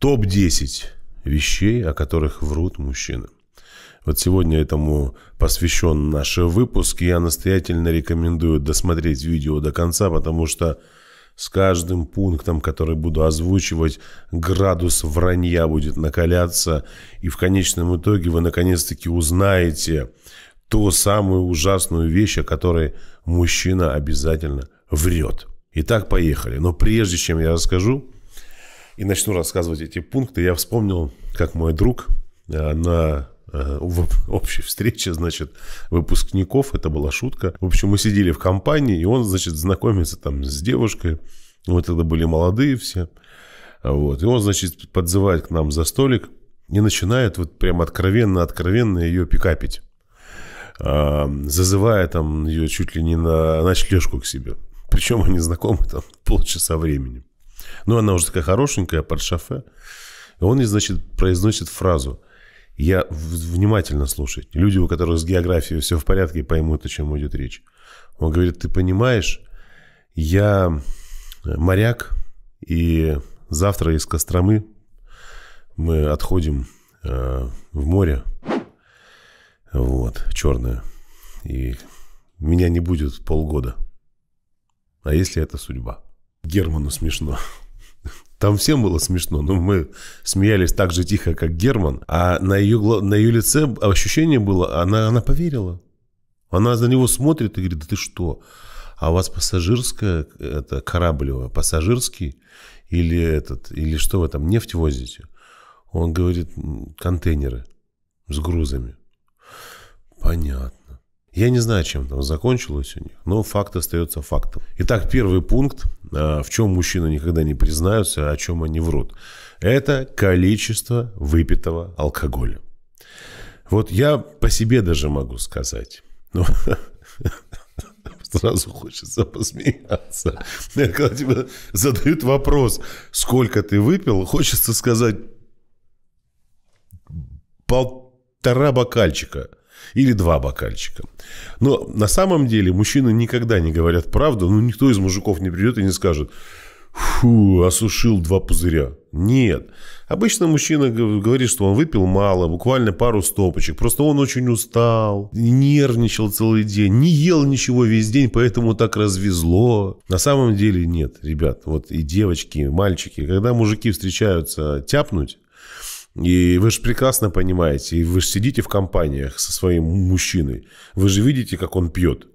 Топ-10 вещей, о которых врут мужчины. Вот сегодня этому посвящен наш выпуск. Я настоятельно рекомендую досмотреть видео до конца, потому что с каждым пунктом, который буду озвучивать, градус вранья будет накаляться. И в конечном итоге вы наконец-таки узнаете ту самую ужасную вещь, о которой мужчина обязательно врет. Итак, поехали. Но прежде чем я расскажу и начну рассказывать эти пункты, я вспомнил, как мой друг э, на э, в общей встрече, значит, выпускников, это была шутка. В общем, мы сидели в компании, и он, значит, знакомится там с девушкой. Мы тогда были молодые все. Вот. И он, значит, подзывает к нам за столик и начинает вот прям откровенно-откровенно ее пикапить. Зазывая там ее чуть ли не на ночлежку к себе. Причем они знакомы там полчаса времени. Ну, она уже такая хорошенькая, под шофе. И он, значит, произносит фразу. Я внимательно слушайте. Люди, у которых с географией все в порядке, поймут, о чем идет речь. Он говорит, ты понимаешь, я моряк, и завтра из Костромы мы отходим э, в море, вот, черное, и меня не будет полгода. А если это судьба? Герману смешно. Там всем было смешно, но мы смеялись так же тихо, как Герман. А на ее, на ее лице ощущение было, она, она поверила. Она за него смотрит и говорит, да ты что? А у вас пассажирская, это кораблевая, пассажирский или этот, или что вы там, нефть возите? Он говорит, контейнеры с грузами. Понятно. Я не знаю, чем там закончилось у них, но факт остается фактом. Итак, первый пункт, а, в чем мужчины никогда не признаются, о чем они врут. Это количество выпитого алкоголя. Вот я по себе даже могу сказать. Но сразу хочется посмеяться. Когда тебе задают вопрос, сколько ты выпил, хочется сказать полтора бокальчика – или два бокальчика. Но на самом деле мужчины никогда не говорят правду. Ну, никто из мужиков не придет и не скажет, фу, осушил два пузыря. Нет. Обычно мужчина говорит, что он выпил мало, буквально пару стопочек. Просто он очень устал, нервничал целый день, не ел ничего весь день, поэтому так развезло. На самом деле нет, ребят. Вот и девочки, и мальчики, когда мужики встречаются тяпнуть, и вы же прекрасно понимаете, и вы же сидите в компаниях со своим мужчиной, вы же видите, как он пьет.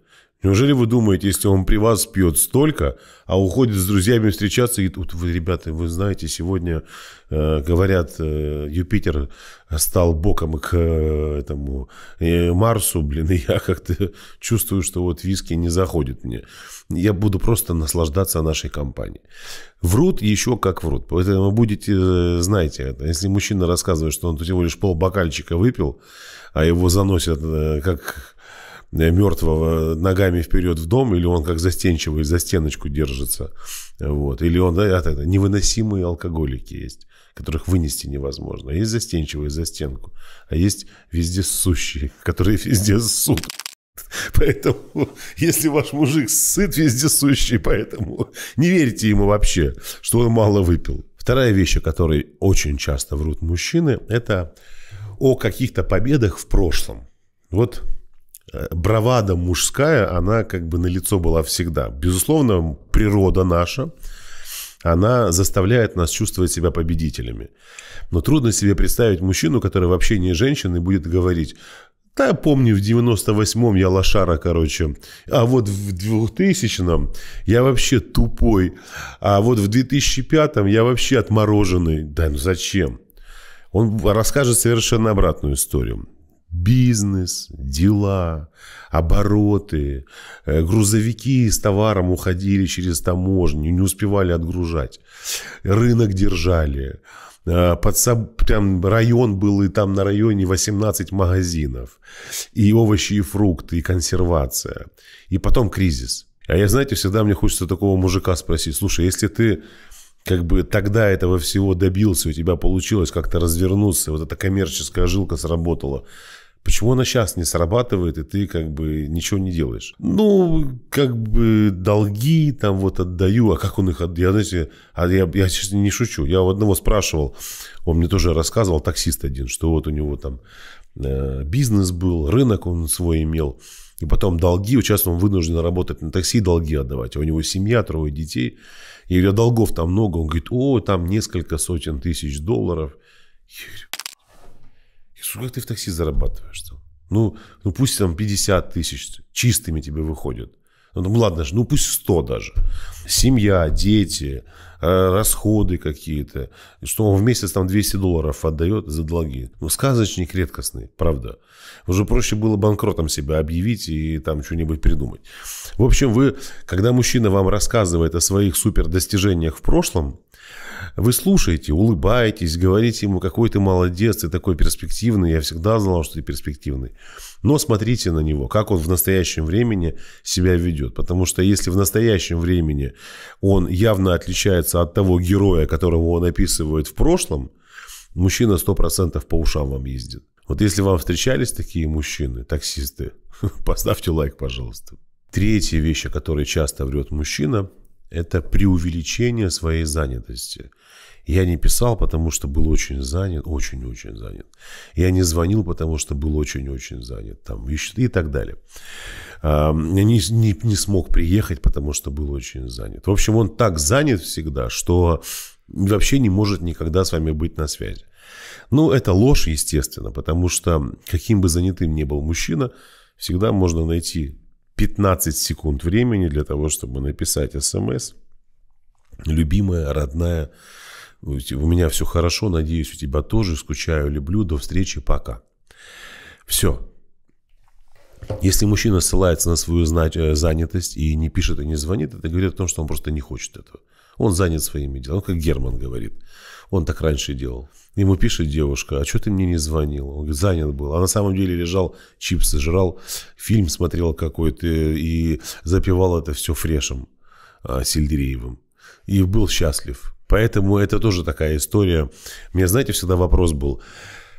Неужели вы думаете, если он при вас пьет столько, а уходит с друзьями встречаться, и тут вы, ребята, вы знаете, сегодня э, говорят, э, Юпитер стал боком к э, этому э, Марсу, блин, и я как-то чувствую, что вот виски не заходит мне. Я буду просто наслаждаться нашей компанией. Врут еще как врут. Поэтому будете, э, знаете это. Если мужчина рассказывает, что он всего лишь пол бокальчика выпил, а его заносят э, как мертвого ногами вперед в дом, или он как застенчивый за стеночку держится. Вот. Или он, да, это невыносимые алкоголики есть, которых вынести невозможно. Есть застенчивые за стенку, а есть везде сущие, которые везде ссут. Поэтому, если ваш мужик сыт везде сущий, поэтому не верьте ему вообще, что он мало выпил. Вторая вещь, о которой очень часто врут мужчины, это о каких-то победах в прошлом. Вот бравада мужская, она как бы на лицо была всегда. Безусловно, природа наша, она заставляет нас чувствовать себя победителями. Но трудно себе представить мужчину, который вообще не женщина и будет говорить, да, помню, в 98-м я лошара, короче. А вот в 2000-м я вообще тупой. А вот в 2005-м я вообще отмороженный. Да, ну зачем? Он расскажет совершенно обратную историю бизнес, дела, обороты, э, грузовики с товаром уходили через таможню, не успевали отгружать, рынок держали, э, под прям район был, и там на районе 18 магазинов, и овощи, и фрукты, и консервация, и потом кризис. А я, знаете, всегда мне хочется такого мужика спросить, слушай, если ты как бы тогда этого всего добился, у тебя получилось как-то развернуться, вот эта коммерческая жилка сработала, Почему она сейчас не срабатывает, и ты как бы ничего не делаешь? Ну, как бы долги там вот отдаю, а как он их отдает? Я, знаете, а я, я сейчас не шучу. Я у одного спрашивал, он мне тоже рассказывал, таксист один, что вот у него там э, бизнес был, рынок он свой имел, и потом долги, сейчас он вынужден работать на такси, долги отдавать. А у него семья, трое детей, и у долгов там много. Он говорит, о, там несколько сотен тысяч долларов. Я говорю, Сколько ты в такси зарабатываешь? Ну, ну пусть там 50 тысяч чистыми тебе выходят. Ну, ну ладно, ну пусть 100 даже. Семья, дети, э, расходы какие-то. Что он в месяц там 200 долларов отдает за долги. Ну, сказочник редкостный, правда. Уже проще было банкротом себя объявить и там что-нибудь придумать. В общем, вы, когда мужчина вам рассказывает о своих супер достижениях в прошлом, вы слушаете, улыбаетесь, говорите ему, какой ты молодец, ты такой перспективный, я всегда знал, что ты перспективный. Но смотрите на него, как он в настоящем времени себя ведет. Потому что если в настоящем времени он явно отличается от того героя, которого он описывает в прошлом, мужчина 100% по ушам вам ездит. Вот если вам встречались такие мужчины, таксисты, поставьте лайк, пожалуйста. Третья вещь, о которой часто врет мужчина, это преувеличение своей занятости. Я не писал, потому что был очень занят, очень-очень занят. Я не звонил, потому что был очень-очень занят. Там, и так далее. Я не, не, не смог приехать, потому что был очень занят. В общем, он так занят всегда, что вообще не может никогда с вами быть на связи. Ну, это ложь, естественно, потому что каким бы занятым ни был мужчина, всегда можно найти 15 секунд времени для того, чтобы написать смс. Любимая, родная, у меня все хорошо, надеюсь, у тебя тоже, скучаю, люблю, до встречи, пока. Все. Если мужчина ссылается на свою э, занятость и не пишет и не звонит, это говорит о том, что он просто не хочет этого. Он занят своими делами. как Герман говорит. Он так раньше делал. Ему пишет девушка, а что ты мне не звонил? Он говорит, занят был. А на самом деле лежал, чипсы жрал, фильм смотрел какой-то и запивал это все фрешем а, сельдереевым. И был счастлив. Поэтому это тоже такая история. Меня, знаете, всегда вопрос был.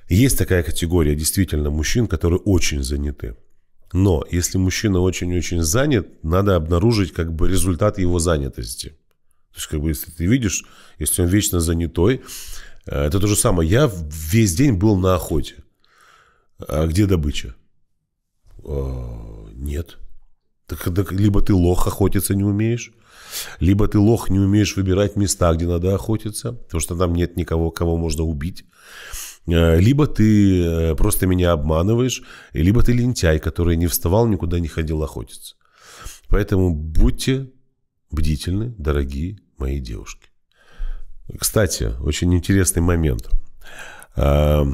Есть такая категория действительно мужчин, которые очень заняты. Но если мужчина очень-очень занят, надо обнаружить как бы результат его занятости. То есть, как бы, если ты видишь, если он вечно занятой, э, это то же самое. Я весь день был на охоте. А где добыча? Нет. Так, так либо ты лох, охотиться не умеешь, либо ты лох, не умеешь выбирать места, где надо охотиться, потому что там нет никого, кого можно убить. Э, либо ты э, просто меня обманываешь, либо ты лентяй, который не вставал, никуда не ходил охотиться. Поэтому будьте бдительны, дорогие мои девушки. Кстати, очень интересный момент. Э,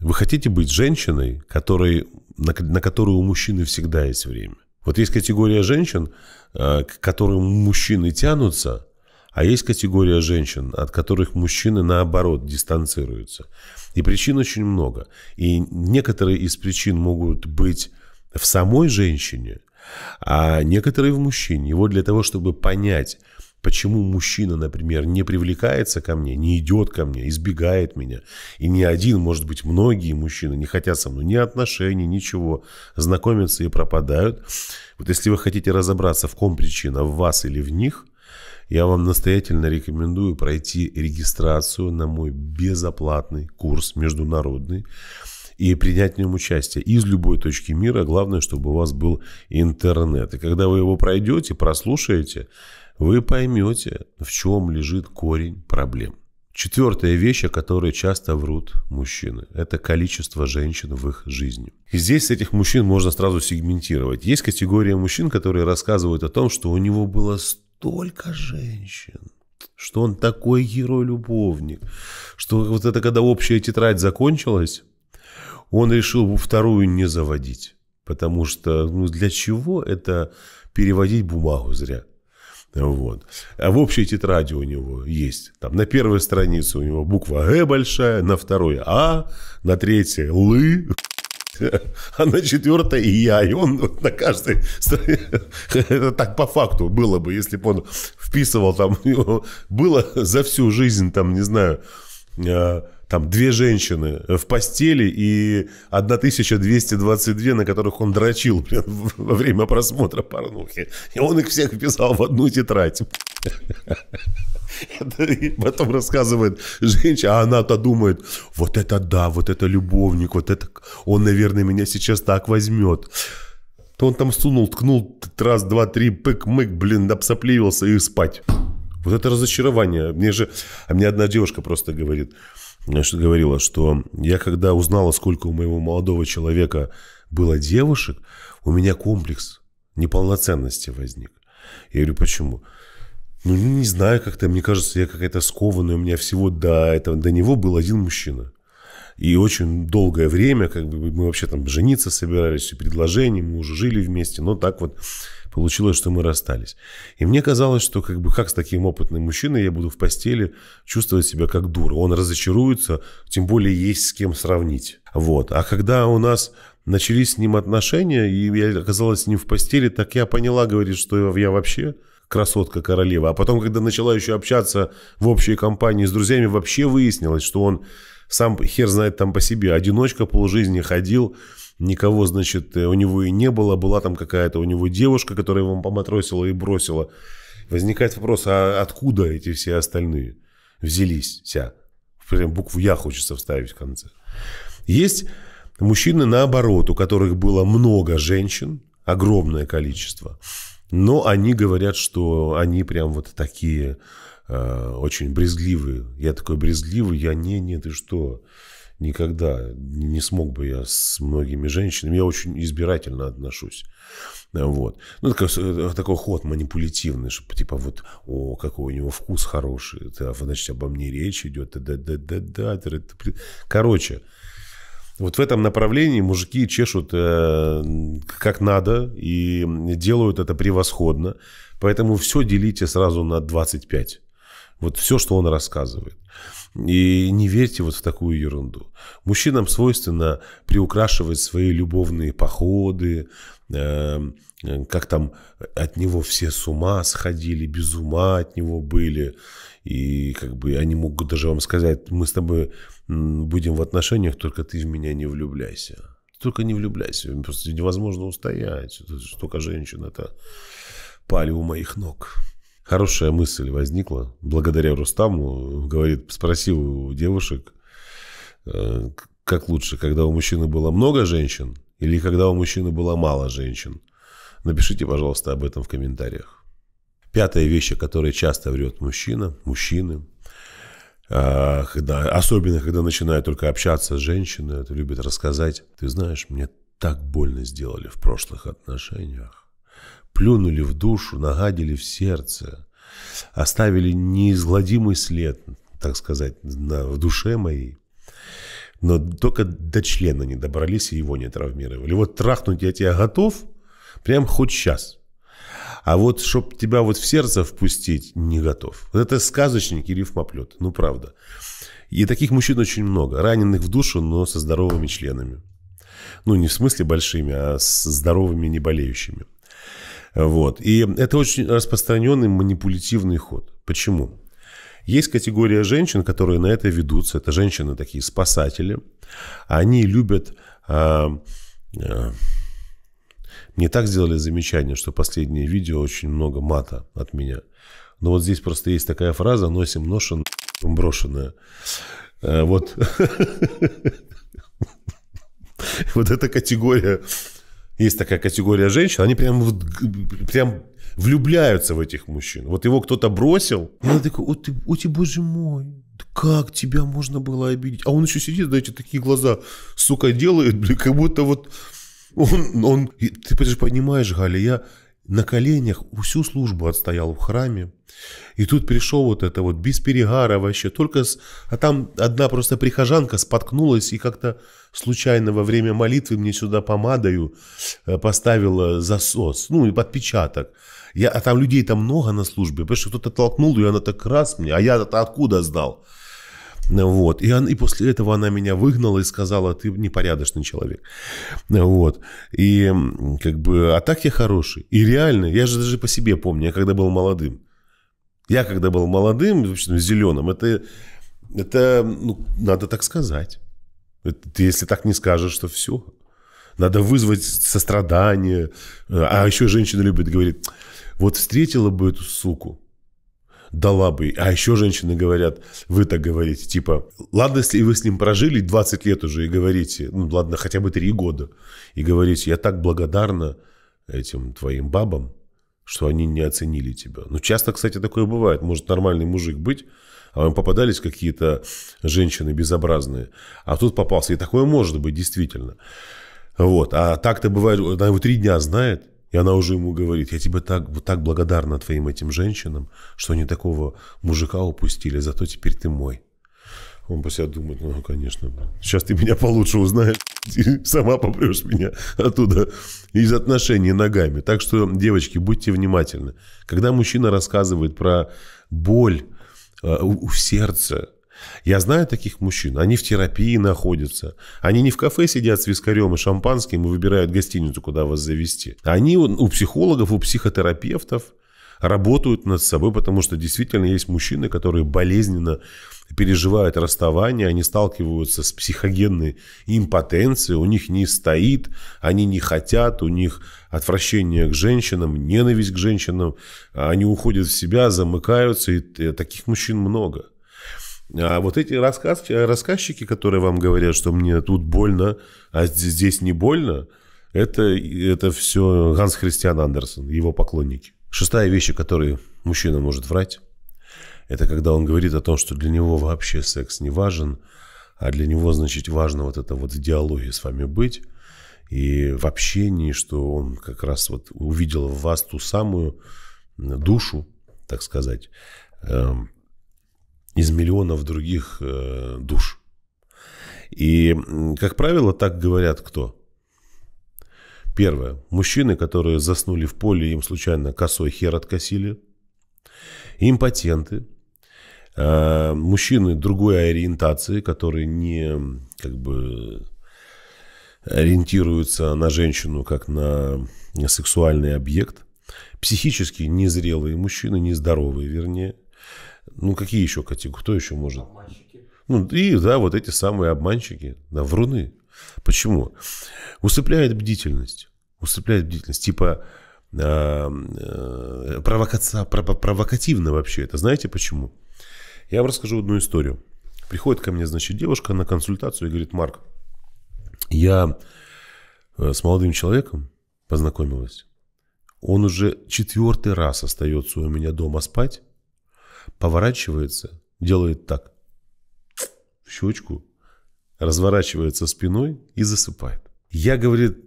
вы хотите быть женщиной, которой, на, на которую у мужчины всегда есть время? Вот есть категория женщин, э, к которым мужчины тянутся, а есть категория женщин, от которых мужчины, наоборот, дистанцируются. И причин очень много. И некоторые из причин могут быть в самой женщине, а некоторые в мужчине. Его для того, чтобы понять, почему мужчина, например, не привлекается ко мне, не идет ко мне, избегает меня. И не один, может быть, многие мужчины не хотят со мной ни отношений, ничего, знакомятся и пропадают. Вот если вы хотите разобраться, в ком причина, в вас или в них, я вам настоятельно рекомендую пройти регистрацию на мой безоплатный курс международный и принять в нем участие из любой точки мира. Главное, чтобы у вас был интернет. И когда вы его пройдете, прослушаете, вы поймете, в чем лежит корень проблем. Четвертая вещь, о которой часто врут мужчины, это количество женщин в их жизни. И здесь этих мужчин можно сразу сегментировать. Есть категория мужчин, которые рассказывают о том, что у него было столько женщин, что он такой герой-любовник, что вот это когда общая тетрадь закончилась, он решил вторую не заводить. Потому что ну, для чего это переводить бумагу зря? Вот. А в общей тетради у него есть. Там на первой странице у него буква Г большая, на второй А, на третьей Л, а на четвертой я. И он на каждой странице, это так по факту было бы, если бы он вписывал там, было за всю жизнь, там, не знаю, там две женщины в постели и 1222, на которых он дрочил блин, во время просмотра порнухи. И он их всех вписал в одну тетрадь. Потом рассказывает женщина, а она-то думает, вот это да, вот это любовник, вот это он, наверное, меня сейчас так возьмет. То он там сунул, ткнул раз, два, три, пык-мык, блин, обсопливился и спать. Вот это разочарование. Мне же, а мне одна девушка просто говорит, что говорила, что я когда узнала, сколько у моего молодого человека было девушек, у меня комплекс неполноценности возник. Я говорю, почему? Ну, не знаю, как-то, мне кажется, я какая-то скованная. У меня всего до, этого, до него был один мужчина. И очень долгое время, как бы мы вообще там жениться собирались, и предложения, мы уже жили вместе, но так вот получилось, что мы расстались. И мне казалось, что как бы как с таким опытным мужчиной я буду в постели чувствовать себя как дура. Он разочаруется, тем более есть с кем сравнить. Вот. А когда у нас начались с ним отношения, и я оказалась с ним в постели, так я поняла, говорит, что я вообще красотка королева. А потом, когда начала еще общаться в общей компании с друзьями, вообще выяснилось, что он сам хер знает там по себе. Одиночка полжизни ходил, никого, значит, у него и не было. Была там какая-то у него девушка, которая его поматросила и бросила. Возникает вопрос, а откуда эти все остальные взялись? Вся. Прям букву «Я» хочется вставить в конце. Есть мужчины, наоборот, у которых было много женщин, огромное количество. Но они говорят, что они прям вот такие Э, очень брезгливые. Я такой брезгливый, я не, не, ты что, никогда не смог бы я с многими женщинами. Я очень избирательно отношусь. Вот. Ну, такой, э, такой ход манипулятивный, чтобы типа вот, о, какой у него вкус хороший, это, значит, обо мне речь идет. Да, да, да, да, да, Короче, вот в этом направлении мужики чешут э, как надо и делают это превосходно. Поэтому все делите сразу на 25. Вот все, что он рассказывает. И не верьте вот в такую ерунду. Мужчинам свойственно приукрашивать свои любовные походы, э, как там от него все с ума сходили, без ума от него были. И как бы они могут даже вам сказать, мы с тобой будем в отношениях, только ты в меня не влюбляйся. Только не влюбляйся, просто невозможно устоять. Столько женщин, это пали у моих ног. Хорошая мысль возникла. Благодаря Рустаму, говорит, спросил у девушек, э, как лучше, когда у мужчины было много женщин или когда у мужчины было мало женщин. Напишите, пожалуйста, об этом в комментариях. Пятая вещь, о которой часто врет мужчина, мужчины, а, когда, особенно когда начинают только общаться с женщиной, это любят рассказать. Ты знаешь, мне так больно сделали в прошлых отношениях плюнули в душу, нагадили в сердце, оставили неизгладимый след, так сказать, на, в душе моей. Но только до члена не добрались и его не травмировали. Вот трахнуть я тебя готов, прям хоть сейчас. А вот, чтобы тебя вот в сердце впустить, не готов. Это сказочник и рифмоплет. Ну, правда. И таких мужчин очень много. Раненых в душу, но со здоровыми членами. Ну, не в смысле большими, а с здоровыми, не болеющими. Вот. И это очень распространенный манипулятивный ход. Почему? Есть категория женщин, которые на это ведутся. Это женщины такие спасатели. Они любят... А, а, мне так сделали замечание, что последнее видео очень много мата от меня. Но вот здесь просто есть такая фраза «носим ношен, брошенная». А, вот. Вот эта категория есть такая категория женщин, они прям, прям влюбляются в этих мужчин. Вот его кто-то бросил, и она такая, о ты, о ты, боже мой, как тебя можно было обидеть? А он еще сидит, знаете, такие глаза, сука, делает, как будто вот он, он, ты понимаешь, Галя, я на коленях всю службу отстоял в храме. И тут пришел вот это вот без перегара вообще. Только с... А там одна просто прихожанка споткнулась и как-то случайно во время молитвы мне сюда помадою э, поставила засос, ну, и отпечаток. Я, а там людей там много на службе, потому что кто-то толкнул ее, она так раз мне, а я это откуда знал? Вот. И, он, и после этого она меня выгнала и сказала, ты непорядочный человек. Вот. И как бы, а так я хороший. И реально, я же даже по себе помню, я когда был молодым. Я когда был молодым, в общем, зеленым, это Это, ну, надо так сказать. Это, ты, если так не скажешь, то все. Надо вызвать сострадание. А еще женщина любит говорить, вот встретила бы эту суку, дала бы. А еще женщины говорят, вы так говорите, типа, ладно, если вы с ним прожили 20 лет уже и говорите, ну ладно, хотя бы 3 года, и говорите, я так благодарна этим твоим бабам, что они не оценили тебя. Ну, часто, кстати, такое бывает. Может нормальный мужик быть, а вам попадались какие-то женщины безобразные, а тут попался. И такое может быть, действительно. Вот. А так-то бывает, она его три дня знает, и она уже ему говорит, я тебе так, вот так благодарна твоим этим женщинам, что они такого мужика упустили, зато теперь ты мой. Он по себя думает, ну, конечно, сейчас ты меня получше узнаешь, и сама попрешь меня оттуда из отношений ногами. Так что, девочки, будьте внимательны. Когда мужчина рассказывает про боль э, у сердца, я знаю таких мужчин, они в терапии находятся. Они не в кафе сидят с вискарем и шампанским и выбирают гостиницу, куда вас завести. Они у психологов, у психотерапевтов работают над собой, потому что действительно есть мужчины, которые болезненно переживают расставание, они сталкиваются с психогенной импотенцией, у них не стоит, они не хотят, у них отвращение к женщинам, ненависть к женщинам, они уходят в себя, замыкаются, и таких мужчин много. А вот эти рассказ, рассказчики, которые вам говорят, что мне тут больно, а здесь не больно, это, это все Ганс Христиан Андерсон, его поклонники. Шестая вещь, которой мужчина может врать, это когда он говорит о том, что для него вообще секс не важен, а для него, значит, важно вот это вот в диалоге с вами быть и в общении, что он как раз вот увидел в вас ту самую душу, так сказать, эм, из миллионов других э, душ. И, как правило, так говорят кто? Первое. Мужчины, которые заснули в поле, им случайно косой хер откосили. Импотенты. Э, мужчины другой ориентации, которые не как бы ориентируются на женщину как на сексуальный объект. Психически незрелые мужчины, нездоровые, вернее. Ну, какие еще категории? Кто еще может? Обманщики. Ну, и, да, вот эти самые обманщики, да, вруны. Почему? Усыпляет бдительность. Усыпляет бдительность. Типа, э, э, провокация, провокативно вообще. Это знаете почему? Я вам расскажу одну историю. Приходит ко мне, значит, девушка на консультацию и говорит, Марк, я э, с молодым человеком познакомилась. Он уже четвертый раз остается у меня дома спать поворачивается, делает так, в щечку, разворачивается спиной и засыпает. Я, говорит,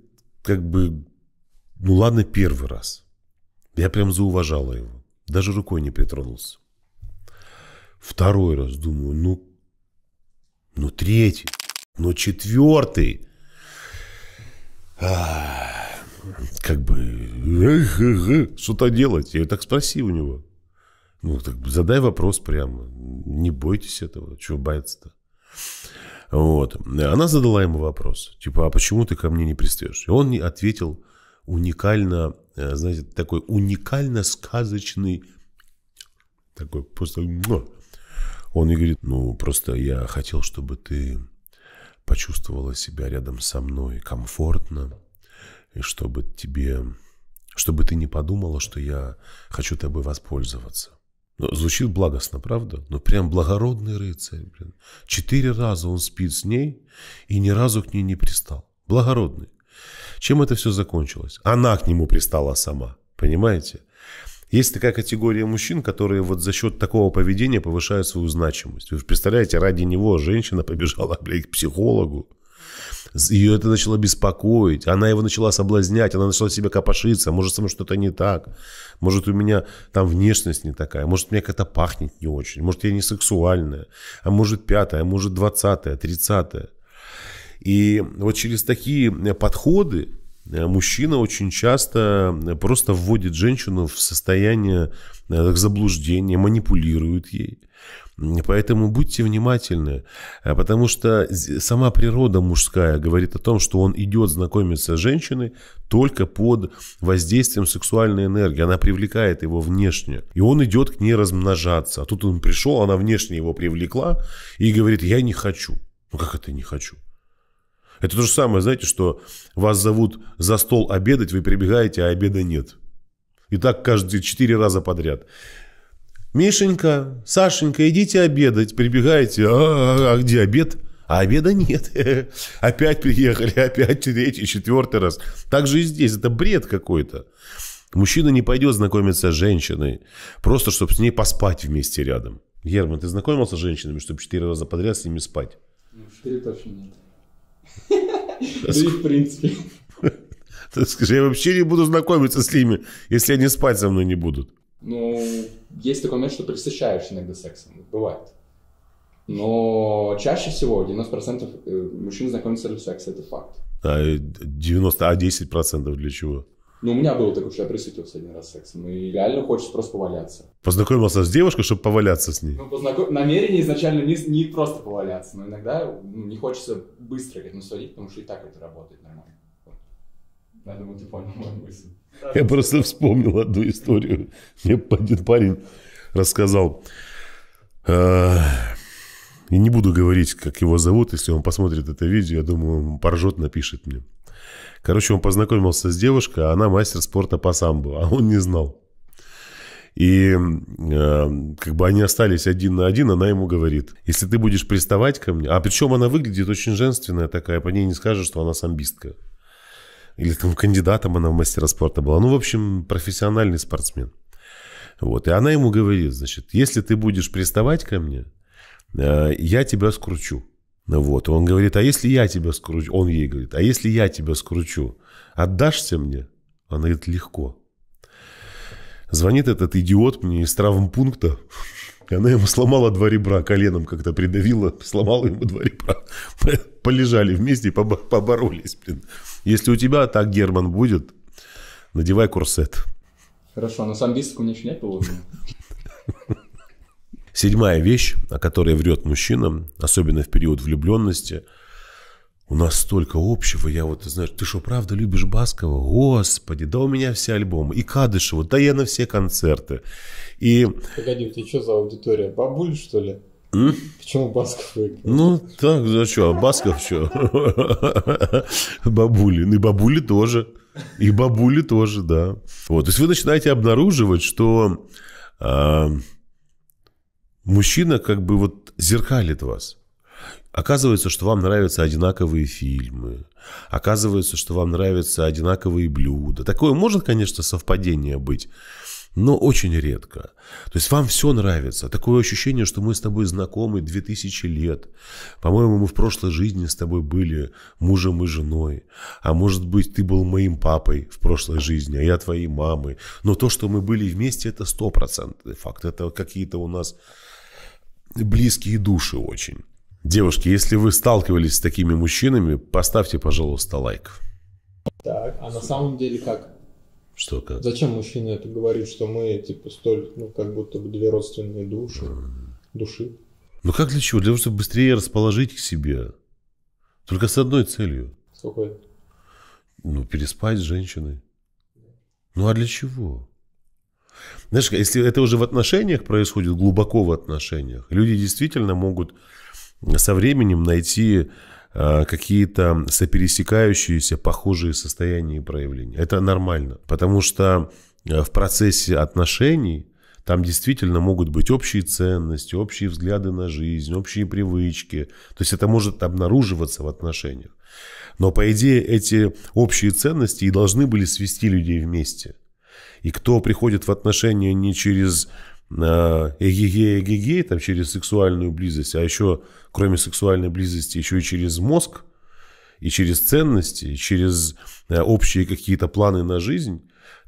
как бы, ну ладно, первый раз. Я прям зауважала его. Даже рукой не притронулся. Второй раз думаю, ну, ну третий, ну четвертый. Как бы, что-то делать. Я так спросил у него. Ну, так задай вопрос прямо. Не бойтесь этого. Чего бояться-то? Вот. Она задала ему вопрос. Типа, а почему ты ко мне не пристаешь? И он ответил уникально, э, знаете, такой уникально сказочный, такой просто... Он и говорит, ну, просто я хотел, чтобы ты почувствовала себя рядом со мной комфортно, и чтобы тебе, чтобы ты не подумала, что я хочу тобой воспользоваться. Ну, звучит благостно, правда? Ну, прям благородный рыцарь. Блин. Четыре раза он спит с ней и ни разу к ней не пристал. Благородный. Чем это все закончилось? Она к нему пристала сама. Понимаете? Есть такая категория мужчин, которые вот за счет такого поведения повышают свою значимость. Вы представляете, ради него женщина побежала, блядь, к психологу. Ее это начало беспокоить. Она его начала соблазнять. Она начала себе копошиться. Может, со мной что-то не так. Может, у меня там внешность не такая. Может, мне как-то пахнет не очень. Может, я не сексуальная. А может, пятая, а может, двадцатая, тридцатая. И вот через такие подходы мужчина очень часто просто вводит женщину в состояние э, заблуждения, манипулирует ей. Поэтому будьте внимательны, потому что сама природа мужская говорит о том, что он идет знакомиться с женщиной только под воздействием сексуальной энергии. Она привлекает его внешне, и он идет к ней размножаться. А тут он пришел, она внешне его привлекла и говорит, я не хочу. Ну как это не хочу? Это то же самое, знаете, что вас зовут за стол обедать, вы прибегаете, а обеда нет. И так каждые четыре раза подряд. Мишенька, Сашенька, идите обедать. Прибегаете, а, а, а где обед? А обеда нет. Опять приехали, опять третий, четвертый раз. Так же и здесь. Это бред какой-то. Мужчина не пойдет знакомиться с женщиной, просто чтобы с ней поспать вместе рядом. Герман, ты знакомился с женщинами, чтобы четыре раза подряд с ними спать? Ну, четыре точно нет. Да и в принципе. Скажи, я вообще не буду знакомиться с ними, если они спать со мной не будут. Ну, есть такой момент, что присыщаешься иногда сексом. Бывает. Но чаще всего 90% э, мужчин знакомятся для секса, это факт. А 90, а 10% для чего? Ну, у меня было такое, что я присытился один раз сексом, и реально хочется просто поваляться. Познакомился с девушкой, чтобы поваляться с ней? Ну, познаком... намерение изначально не, не просто поваляться, но иногда ну, не хочется быстро как насладить, потому что и так это работает нормально. Я думаю, ты понял мою мысль. Я просто вспомнил одну историю. Мне один парень рассказал. А, и не буду говорить, как его зовут. Если он посмотрит это видео, я думаю, он поржет, напишет мне. Короче, он познакомился с девушкой, а она мастер спорта по самбо, а он не знал. И э, как бы они остались один на один, она ему говорит, если ты будешь приставать ко мне, а причем она выглядит очень женственная такая, по ней не скажешь, что она самбистка. Или там кандидатом она в мастера спорта была. Ну, в общем, профессиональный спортсмен. Вот. И она ему говорит, значит, если ты будешь приставать ко мне, э, я тебя скручу. Вот. Он говорит, а если я тебя скручу? Он ей говорит, а если я тебя скручу, отдашься мне? Она говорит, легко. Звонит этот идиот мне из травмпункта. Она ему сломала два ребра, коленом как-то придавила, сломала ему два ребра. Полежали вместе и поборолись. Блин. Если у тебя так, Герман, будет, надевай курсет. Хорошо, но сам бисок у меня еще нет Седьмая вещь, о которой врет мужчина, особенно в период влюбленности. У нас столько общего. Я вот, знаешь, ты что, правда любишь Баскова? Господи, да у меня все альбомы. И Кадышева, да я на все концерты. И... Погоди, ты что за аудитория? Бабуль, что ли? М? Почему Басков выиграл? Ну, так, за что? Басков что? Бабули. Ну, и бабули тоже. И бабули тоже, да. Вот, то есть вы начинаете обнаруживать, что а, мужчина как бы вот зеркалит вас. Оказывается, что вам нравятся одинаковые фильмы. Оказывается, что вам нравятся одинаковые блюда. Такое может, конечно, совпадение быть, но очень редко. То есть вам все нравится. Такое ощущение, что мы с тобой знакомы 2000 лет. По-моему, мы в прошлой жизни с тобой были мужем и женой. А может быть, ты был моим папой в прошлой жизни, а я твоей мамой. Но то, что мы были вместе, это стопроцентный факт. Это какие-то у нас близкие души очень. Девушки, если вы сталкивались с такими мужчинами, поставьте, пожалуйста, лайк. Так, а на самом деле как? Что как? Зачем мужчина это говорит, что мы типа столь, ну как будто бы две родственные души, души? Ну как для чего? Для того, чтобы быстрее расположить к себе. Только с одной целью. С какой? Ну, переспать с женщиной. Ну а для чего? Знаешь, если это уже в отношениях происходит, глубоко в отношениях, люди действительно могут со временем найти э, какие-то сопересекающиеся, похожие состояния и проявления. Это нормально, потому что э, в процессе отношений там действительно могут быть общие ценности, общие взгляды на жизнь, общие привычки. То есть это может обнаруживаться в отношениях. Но по идее эти общие ценности и должны были свести людей вместе. И кто приходит в отношения не через эгегей, эгегей, там через сексуальную близость, а еще, кроме сексуальной близости, еще и через мозг, и через ценности, и через э, общие какие-то планы на жизнь,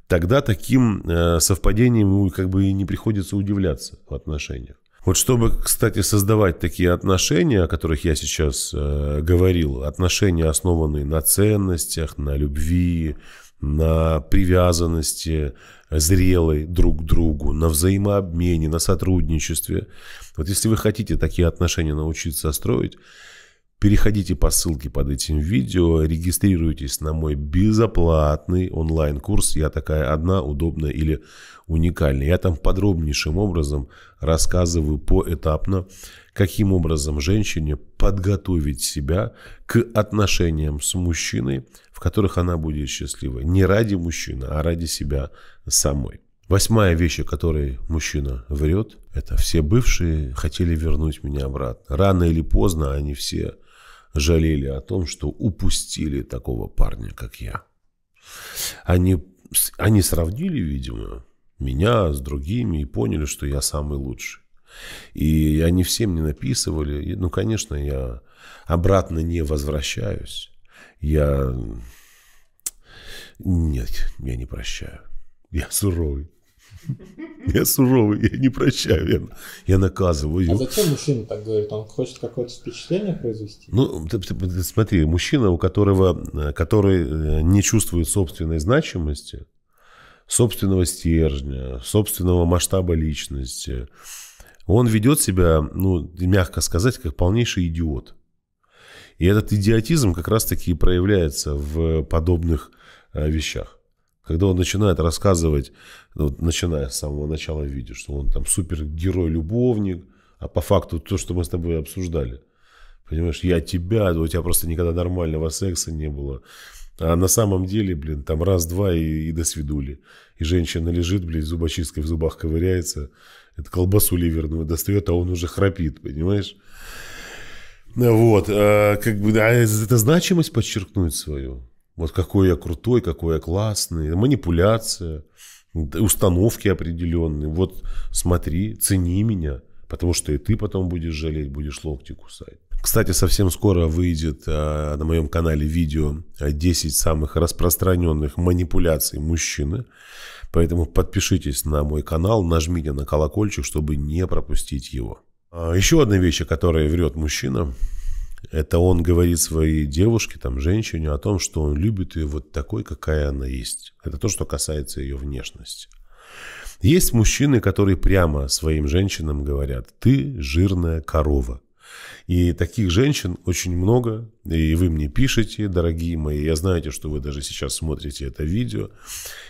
тогда таким э, совпадением как бы и не приходится удивляться в отношениях. Вот чтобы, кстати, создавать такие отношения, о которых я сейчас э, говорил, отношения, основанные на ценностях, на любви, на привязанности зрелой друг к другу, на взаимообмене, на сотрудничестве. Вот если вы хотите такие отношения научиться строить, переходите по ссылке под этим видео, регистрируйтесь на мой безоплатный онлайн-курс «Я такая одна, удобная или уникальная». Я там подробнейшим образом рассказываю поэтапно, каким образом женщине подготовить себя к отношениям с мужчиной, которых она будет счастлива. Не ради мужчины, а ради себя самой. Восьмая вещь, о которой мужчина врет, это все бывшие хотели вернуть меня обратно. Рано или поздно они все жалели о том, что упустили такого парня, как я. Они, они сравнили, видимо, меня с другими и поняли, что я самый лучший. И они всем мне написывали. И, ну, конечно, я обратно не возвращаюсь. Я... Нет, я не прощаю. Я суровый. Я суровый, я не прощаю, я, я наказываю. А зачем мужчина так говорит? Он хочет какое-то впечатление произвести? Ну, ты, ты, ты, смотри, мужчина, у которого, который э, не чувствует собственной значимости, собственного стержня, собственного масштаба личности, он ведет себя, ну, мягко сказать, как полнейший идиот. И этот идиотизм как раз-таки и проявляется в подобных э, вещах. Когда он начинает рассказывать, ну, начиная с самого начала видео, что он там супергерой-любовник, а по факту то, что мы с тобой обсуждали. Понимаешь, я тебя, у тебя просто никогда нормального секса не было. А на самом деле, блин, там раз-два и, и до свидули. И женщина лежит, блин, зубочисткой в зубах ковыряется, это колбасу ливерную достает, а он уже храпит, понимаешь? Вот, а, как бы, а это значимость подчеркнуть свою. Вот какой я крутой, какой я классный, манипуляция, установки определенные. Вот смотри, цени меня, потому что и ты потом будешь жалеть, будешь локти кусать. Кстати, совсем скоро выйдет а, на моем канале видео 10 самых распространенных манипуляций мужчины. Поэтому подпишитесь на мой канал, нажмите на колокольчик, чтобы не пропустить его. А, еще одна вещь, о которой врет мужчина, это он говорит своей девушке, там, женщине о том, что он любит ее вот такой, какая она есть. Это то, что касается ее внешности. Есть мужчины, которые прямо своим женщинам говорят, ты жирная корова. И таких женщин очень много, и вы мне пишете, дорогие мои, я знаете, что вы даже сейчас смотрите это видео,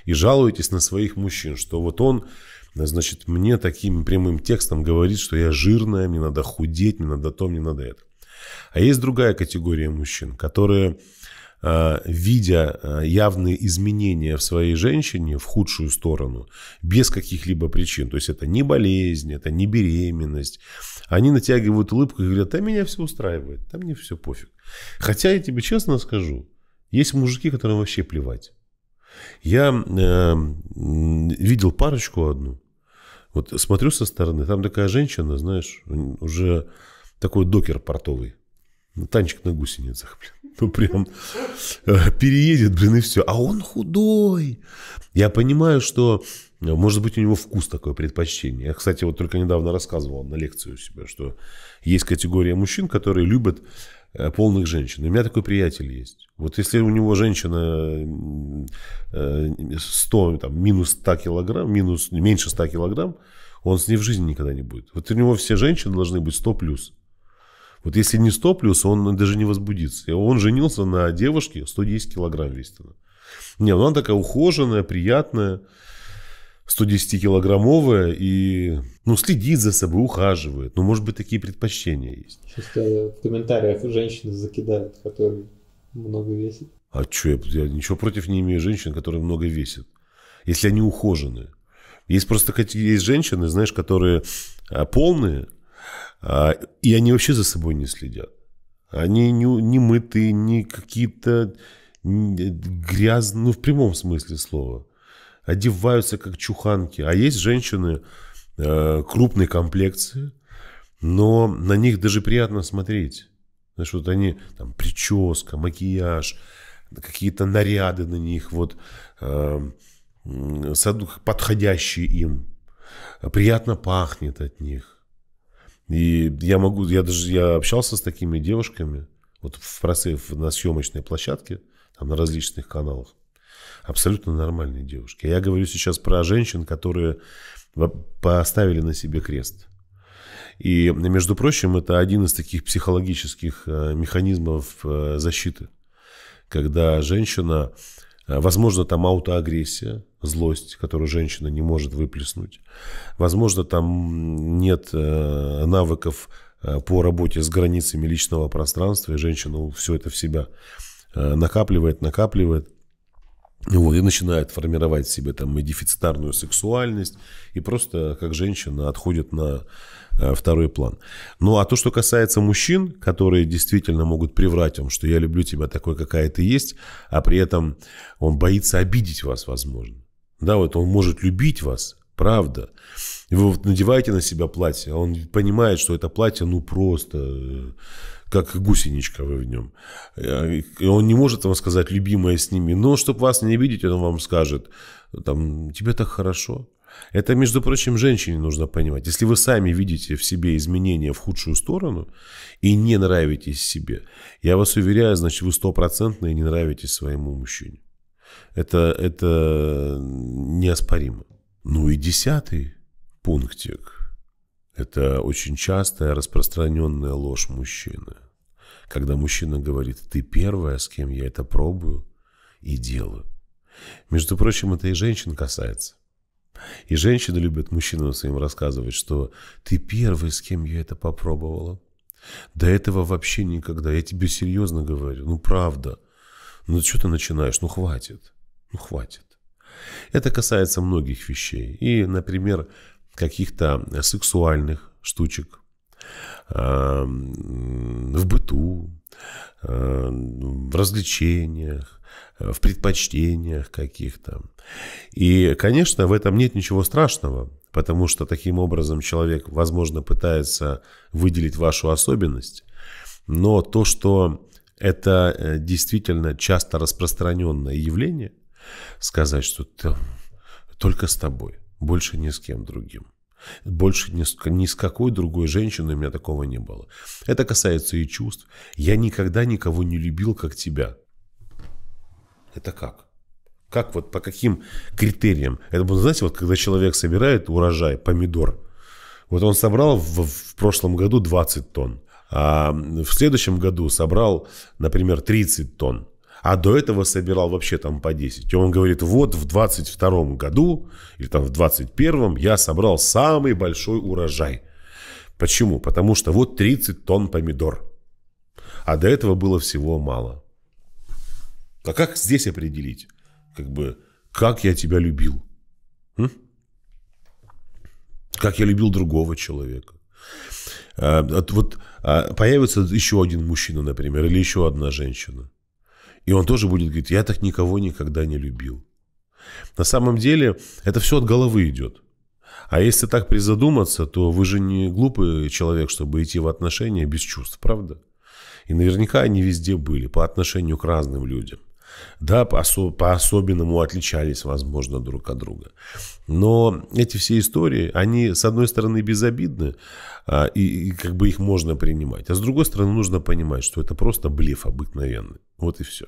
и жалуетесь на своих мужчин, что вот он, значит, мне таким прямым текстом говорит, что я жирная, мне надо худеть, мне надо то, мне надо это. А есть другая категория мужчин, которые а, видя а, явные изменения в своей женщине в худшую сторону, без каких-либо причин, то есть это не болезнь, это не беременность, они натягивают улыбку и говорят, да меня все устраивает, да мне все пофиг. Хотя я тебе честно скажу, есть мужики, которым вообще плевать. Я э, видел парочку одну, вот смотрю со стороны, там такая женщина, знаешь, уже такой докер портовый, танчик на гусеницах, блин. Ну, прям э, переедет, блин, и все. А он худой. Я понимаю, что может быть, у него вкус такое предпочтение. Я, кстати, вот только недавно рассказывал на лекции у себя, что есть категория мужчин, которые любят полных женщин. У меня такой приятель есть. Вот если у него женщина 100, э, там, минус 100 килограмм, минус, меньше 100 килограмм, он с ней в жизни никогда не будет. Вот у него все женщины должны быть 100 плюс. Вот если не 100 плюс, он даже не возбудится. Он женился на девушке 110 килограмм весит она. Не, ну она такая ухоженная, приятная, 110-килограммовая и ну, следит за собой, ухаживает. Ну, может быть, такие предпочтения есть. Сейчас в комментариях женщины закидают, которые много весят. А что, я, я ничего против не имею женщин, которые много весят. Если они ухоженные. Есть просто есть женщины, знаешь, которые а, полные, а, и они вообще за собой не следят. Они не, не мытые, не какие-то грязные, ну, в прямом смысле слова. Одеваются как чуханки. А есть женщины э, крупной комплекции, но на них даже приятно смотреть. Знаешь, вот они, там, прическа, макияж, какие-то наряды на них, вот, э, подходящие им. Приятно пахнет от них. И я могу, я даже я общался с такими девушками, вот в процессе на съемочной площадке, там на различных каналах. Абсолютно нормальные девушки. Я говорю сейчас про женщин, которые поставили на себе крест. И, между прочим, это один из таких психологических э, механизмов э, защиты, когда женщина, э, возможно, там аутоагрессия, злость, которую женщина не может выплеснуть, возможно, там нет навыков по работе с границами личного пространства, и женщина все это в себя накапливает, накапливает. Вот, и начинает формировать себе там и дефицитарную сексуальность, и просто как женщина отходит на э, второй план. Ну а то, что касается мужчин, которые действительно могут приврать вам, что я люблю тебя такой, какая ты есть, а при этом он боится обидеть вас, возможно. Да, вот он может любить вас, правда. Вы вот надеваете на себя платье, а он понимает, что это платье, ну просто э, как гусеничка вы в нем. И он не может вам сказать, любимая с ними. Но, чтобы вас не обидеть, он вам скажет, там, тебе так хорошо. Это, между прочим, женщине нужно понимать. Если вы сами видите в себе изменения в худшую сторону и не нравитесь себе, я вас уверяю, значит, вы стопроцентно не нравитесь своему мужчине. Это, это неоспоримо. Ну и десятый пунктик. Это очень частая распространенная ложь мужчины. Когда мужчина говорит, ты первая, с кем я это пробую и делаю. Между прочим, это и женщин касается. И женщины любят мужчинам своим рассказывать, что ты первый, с кем я это попробовала. До этого вообще никогда. Я тебе серьезно говорю. Ну, правда. Ну, что ты начинаешь? Ну, хватит. Ну, хватит. Это касается многих вещей. И, например, каких-то сексуальных штучек в быту, в развлечениях, в предпочтениях каких-то. И, конечно, в этом нет ничего страшного, потому что таким образом человек, возможно, пытается выделить вашу особенность, но то, что это э, действительно часто распространенное явление, сказать, что только с тобой, больше ни с кем другим. Больше ни с, ни с какой другой женщиной у меня такого не было. Это касается и чувств. Я никогда никого не любил, как тебя. Это как? Как вот, по каким критериям? Это, знаете, вот когда человек собирает урожай, помидор, вот он собрал в, в прошлом году 20 тонн, а в следующем году собрал, например, 30 тонн а до этого собирал вообще там по 10. И он говорит, вот в 22 году или там в 21 я собрал самый большой урожай. Почему? Потому что вот 30 тонн помидор. А до этого было всего мало. А как здесь определить? Как бы, как я тебя любил? М? Как я любил другого человека? А, вот а, появится еще один мужчина, например, или еще одна женщина. И он тоже будет говорить, я так никого никогда не любил. На самом деле это все от головы идет. А если так призадуматься, то вы же не глупый человек, чтобы идти в отношения без чувств, правда? И наверняка они везде были по отношению к разным людям. Да, по-особенному отличались, возможно, друг от друга. Но эти все истории, они, с одной стороны, безобидны, а, и, и как бы их можно принимать. А с другой стороны, нужно понимать, что это просто блеф обыкновенный. Вот и все.